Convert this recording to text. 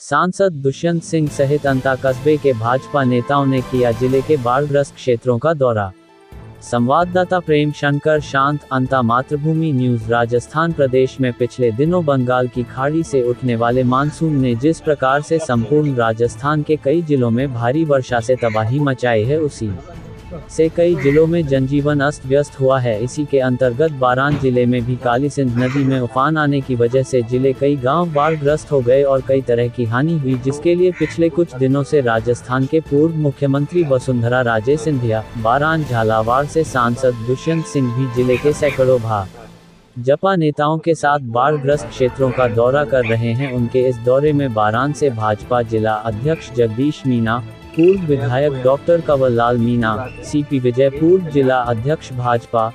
सांसद दुष्यंत सिंह सहित अंता कस्बे के भाजपा नेताओं ने किया ज़िले के बाढ़ग्रस्त क्षेत्रों का दौरा। संवाददाता प्रेम शंकर शांत, अंता मातृभूमि न्यूज़, राजस्थान प्रदेश में पिछले दिनों बंगाल की खाड़ी से उठने वाले मानसून ने जिस प्रकार से संपूर्ण राजस्थान के कई जिलों में भारी वर्षा से तबाही मचाई है, उसी से कई जिलों में जनजीवन अस्त व्यस्त हुआ है। इसी के अंतर्गत बारान ज़िले में भी काली सिंध नदी में उफान आने की वजह से ज़िले कई गाँव बाढ़ग्रस्त हो गए और कई तरह की हानि हुई, जिसके लिए पिछले कुछ दिनों से राजस्थान के पूर्व मुख्यमंत्री वसुंधरा राजे सिंधिया, बारान झालावाड़ से सांसद दुष्यंत सिंह भी ज़िले के सैकड़ों भाग जपा नेताओं के साथ बाढ़ग्रस्त क्षेत्रों का दौरा कर रहे हैं। उनके इस दौरे में बारान से भाजपा जिला अध्यक्ष जगदीश मीना पूर्व विधायक डॉक्टर कंवर लाल मीना सीपी विजय पूर्व जिला अध्यक्ष भाजपा